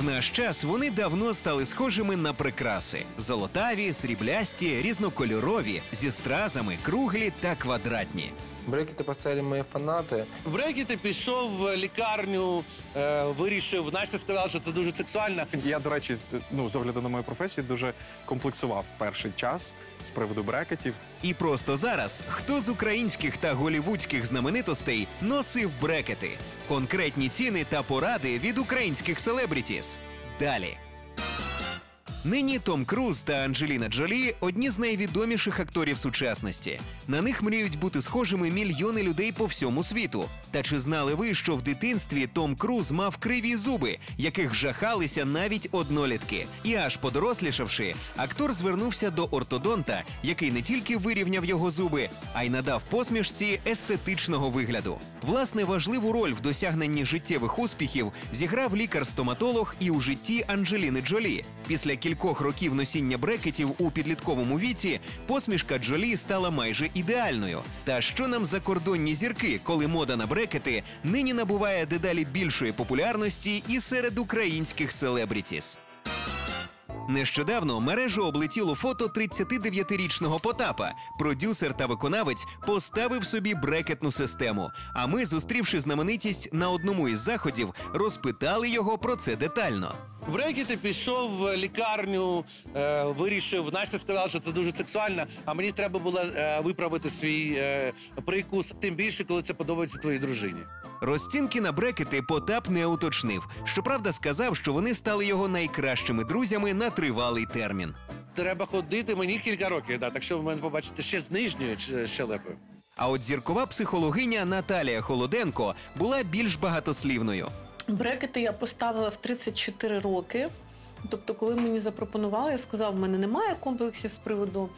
В наш час вони давно стали схожими на прикраси: золотаві, сріблясті, різнокольорові, зі стразами, круглі та квадратні. Брекети поставили мої фанати. Брекети пішов в лікарню, е, вирішив. Настя сказала, що це дуже сексуально. Я, до речі, з- ну, з огляду на мою професію, дуже комплексував перший час з приводу брекетів. І просто зараз хто з українських та голівудських знаменитостей носив брекети? Конкретні ціни та поради від українських селебрітіс. Далі. Нині Том Круз та Анджеліна Джолі одні з найвідоміших акторів сучасності. На них мріють бути схожими мільйони людей по всьому світу. Та чи знали ви, що в дитинстві Том Круз мав криві зуби, яких жахалися навіть однолітки? І аж подорослішавши, актор звернувся до ортодонта, який не тільки вирівняв його зуби, а й надав посмішці естетичного вигляду. Власне, важливу роль в досягненні життєвих успіхів зіграв лікар-стоматолог і у житті Анджеліни Джолі. Після кількох років носіння брекетів у підлітковому віці посмішка Джолі стала майже ідеальною. Та що нам закордонні зірки, коли мода на брекети нині набуває дедалі більшої популярності і серед українських селебрітіс. Нещодавно мережу облетіло фото 39-річного Потапа. Продюсер та виконавець поставив собі брекетну систему. А ми, зустрівши знаменитість на одному із заходів, розпитали його про це детально. В брекети пішов в лікарню, е, вирішив. Настя сказала, що це дуже сексуально. А мені треба було е, виправити свій е, прикус. Тим більше, коли це подобається твоїй дружині. Розцінки на брекети Потап не уточнив. Щоправда, сказав, що вони стали його найкращими друзями на тривалий термін. Треба ходити мені кілька років, да, так що ви мене побачите ще з нижньою щелепою. А от зіркова психологиня Наталія Холоденко була більш багатослівною. Брекети я поставила в 34 роки. Тобто, коли мені запропонували, я сказав, в мене немає комплексів з приводу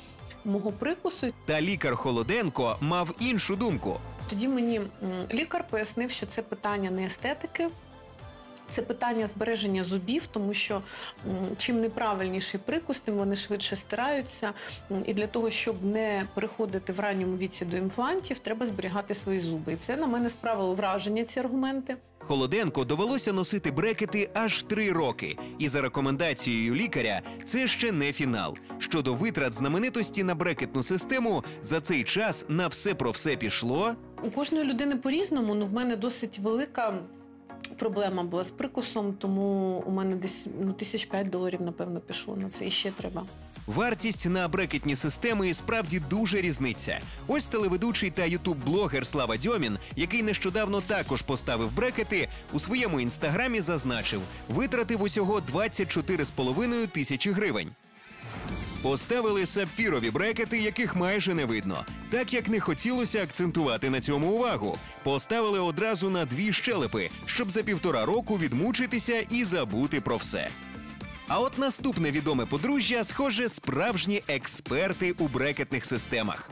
мого прикусу. Та лікар Холоденко мав іншу думку. Тоді мені м, лікар пояснив, що це питання не естетики. Це питання збереження зубів, тому що чим неправильніший прикус, тим вони швидше стираються. І для того, щоб не переходити в ранньому віці до імплантів, треба зберігати свої зуби. І це на мене справило враження, ці аргументи. Холоденко довелося носити брекети аж три роки. І за рекомендацією лікаря, це ще не фінал. Щодо витрат знаменитості на брекетну систему, за цей час на все про все пішло. У кожної людини по-різному, ну в мене досить велика проблема була з прикусом, тому у мене десь ну, тисяч п'ять доларів, напевно, пішло на це і ще треба. Вартість на брекетні системи справді дуже різниця. Ось телеведучий та ютуб-блогер Слава Дьомін, який нещодавно також поставив брекети, у своєму інстаграмі зазначив, витратив усього 24,5 тисячі гривень. Поставили сапфірові брекети, яких майже не видно, так як не хотілося акцентувати на цьому увагу. Поставили одразу на дві щелепи, щоб за півтора року відмучитися і забути про все. А от наступне відоме подружжя, схоже, справжні експерти у брекетних системах.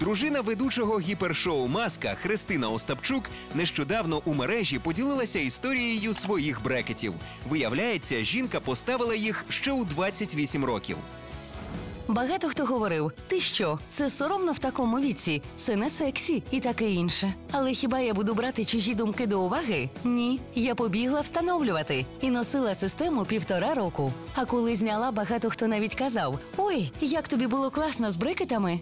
Дружина ведучого гіпершоу Маска Христина Остапчук нещодавно у мережі поділилася історією своїх брекетів. Виявляється, жінка поставила їх ще у 28 років. Багато хто говорив: ти що, це соромно в такому віці, це не сексі і таке інше. Але хіба я буду брати чужі думки до уваги? Ні, я побігла встановлювати і носила систему півтора року. А коли зняла, багато хто навіть казав: Ой, як тобі було класно з брикетами.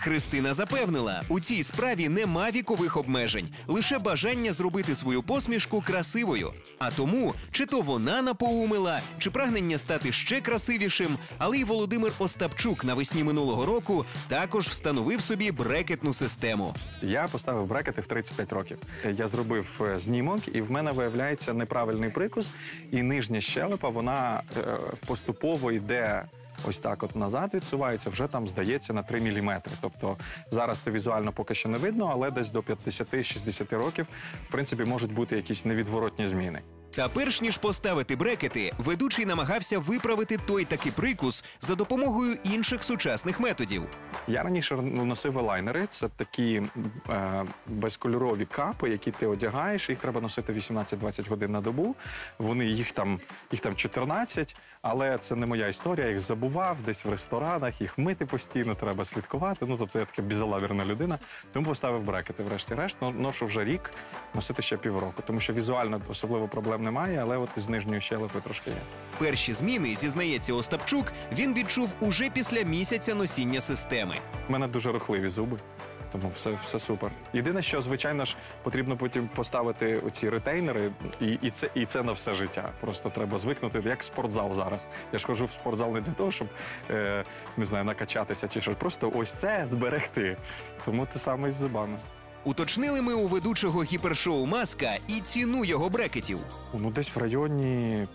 Христина запевнила, у цій справі нема вікових обмежень, лише бажання зробити свою посмішку красивою. А тому, чи то вона напоумила, чи прагнення стати ще красивішим, але й Володимир Остапчук навесні минулого року також встановив собі брекетну систему. Я поставив брекети в 35 років. Я зробив е, знімок, і в мене виявляється неправильний прикус, і нижня щелепа вона е, поступово йде. Ось так, от назад відсувається, вже там здається на 3 міліметри. Тобто зараз це візуально поки що не видно, але десь до 50-60 років, в принципі, можуть бути якісь невідворотні зміни. Та перш ніж поставити брекети, ведучий намагався виправити той таки прикус за допомогою інших сучасних методів. Я раніше носив елайнери. Це такі е, безкольорові капи, які ти одягаєш. Їх треба носити 18-20 годин на добу. Вони їх там, їх там 14, а Але це не моя історія. Я їх забував десь в ресторанах, їх мити постійно, треба слідкувати. Ну тобто я така бізалавірна людина. Тому поставив брекети. Врешті-решт ношу вже рік, носити ще півроку. Тому що візуально особливо проблем немає, але от із нижньою щелепою трошки є. Перші зміни, зізнається Остапчук, він відчув уже після місяця носіння системи. У мене дуже рухливі зуби. Тому все, все супер. Єдине, що звичайно ж потрібно потім поставити оці ретейнери, і, і це і це на все життя. Просто треба звикнути, як спортзал зараз. Я ж хожу в спортзал не для того, щоб е, не знаю, накачатися чи що. Просто ось це зберегти. Тому те саме і з зубами. Уточнили ми у ведучого гіпершоу Маска і ціну його брекетів. Ну, десь в районі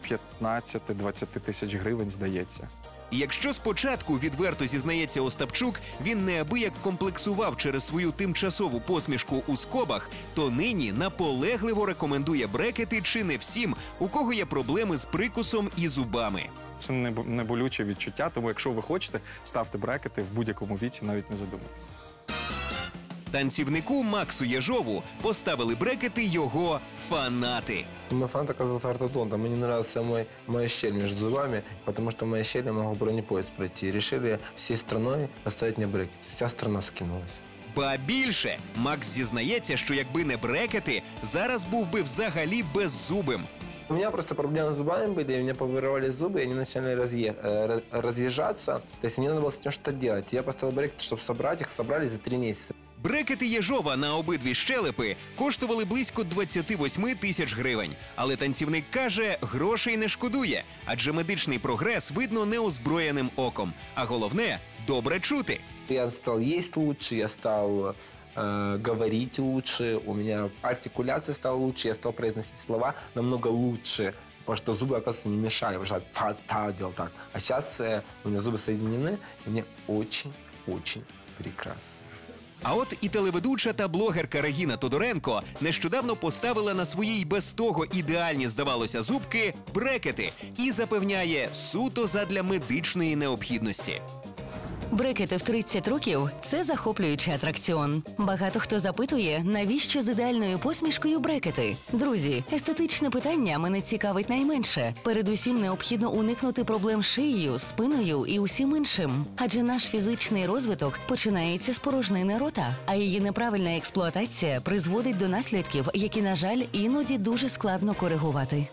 15-20 тисяч гривень, здається. І Якщо спочатку відверто зізнається Остапчук, він неабияк комплексував через свою тимчасову посмішку у скобах, то нині наполегливо рекомендує брекети чи не всім, у кого є проблеми з прикусом і зубами. Це не, бо- болюче відчуття, тому якщо ви хочете, ставте брекети в будь-якому віці, навіть не задумуйтесь. Танцівнику Максу Єжову поставили брекети його фанати. Мой фанат оказался ортодонтом. Мне не нравился мой, моя щель между зубами, потому что моя щель я могу бронепоезд пройти. Решили всей страной поставить мне брекеты. Вся страна скинулась. Ба більше Макс зізнається, що якби не брекети, зараз був би взагалі беззубим. У меня просто проблемы с зубами были, и у меня повырывались зубы, и они начали разъе- э, раз- разъезжаться. То есть мне надо было с этим что-то делать. Я поставил брекеты, чтобы собрать их, собрали за три месяца. Брекети Єжова на обидві щелепи коштували близько 28 тисяч гривень. Але танцівник каже, грошей не шкодує, адже медичний прогрес видно неозброєним оком. А головне добре чути. Я стал есть лучше, я стал э, говорить лучше, у меня артикуляция стала лучше, я стал произносить слова намного лучше, потому что зубы, оказывается, не мешали, потому что я та-та делал так. А сейчас э, у меня зубы соединены, и мне очень-очень прекрасно. А от і телеведуча та блогерка Регіна Тодоренко нещодавно поставила на свої й без того ідеальні, здавалося, зубки брекети і запевняє суто задля медичної необхідності. Брекети в 30 років це захоплюючий атракціон. Багато хто запитує, навіщо з ідеальною посмішкою брекети. Друзі, естетичне питання мене цікавить найменше. Передусім необхідно уникнути проблем з шиєю, спиною і усім іншим. Адже наш фізичний розвиток починається з порожнини рота, а її неправильна експлуатація призводить до наслідків, які, на жаль, іноді дуже складно коригувати.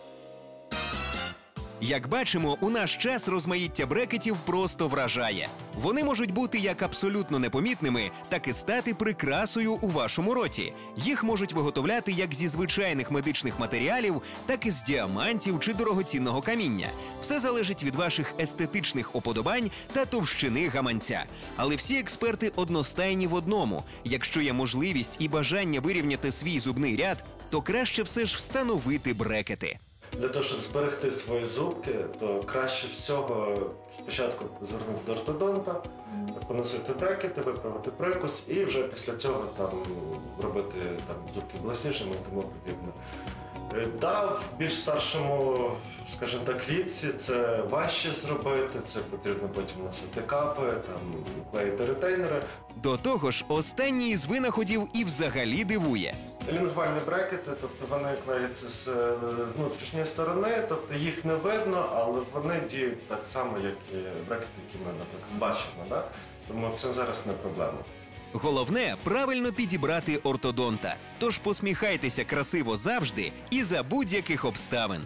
Як бачимо, у наш час розмаїття брекетів просто вражає. Вони можуть бути як абсолютно непомітними, так і стати прикрасою у вашому роті. Їх можуть виготовляти як зі звичайних медичних матеріалів, так і з діамантів чи дорогоцінного каміння. Все залежить від ваших естетичних оподобань та товщини гаманця. Але всі експерти одностайні в одному: якщо є можливість і бажання вирівняти свій зубний ряд, то краще все ж встановити брекети. Для того, щоб зберегти свої зубки, то краще всього спочатку звернутися до ортодонта, поносити брекети, виправити прикус, і вже після цього там робити там зубки голоснішими і тому подібне. Да, в більш старшому, скажімо так, віці це важче зробити, це потрібно потім носити капи, там клеїти ретейнери. До того ж, останній з винаходів і взагалі дивує. Лінгвальні брекети, тобто вони клеються з, е, з внутрішньої сторони, тобто їх не видно, але вони діють так само, як і брекети, які ми, наприклад, бачимо. Да? Тому це зараз не проблема. Головне правильно підібрати ортодонта. Тож посміхайтеся красиво завжди і за будь-яких обставин.